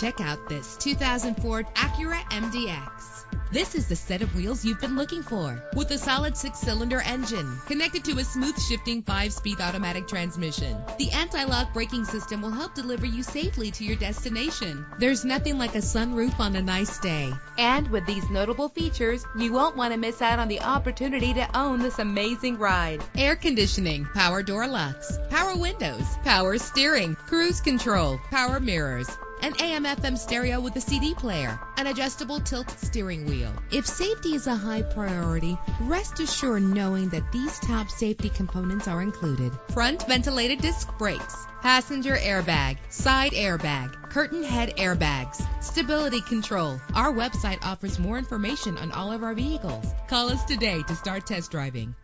Check out this 2004 Acura MDX. This is the set of wheels you've been looking for with a solid six cylinder engine connected to a smooth shifting five speed automatic transmission. The anti lock braking system will help deliver you safely to your destination. There's nothing like a sunroof on a nice day. And with these notable features, you won't want to miss out on the opportunity to own this amazing ride. Air conditioning, power door locks, power windows, power steering, cruise control, power mirrors an AM FM stereo with a CD player, an adjustable tilt steering wheel. If safety is a high priority, rest assured knowing that these top safety components are included. Front ventilated disc brakes, passenger airbag, side airbag, curtain head airbags, stability control. Our website offers more information on all of our vehicles. Call us today to start test driving.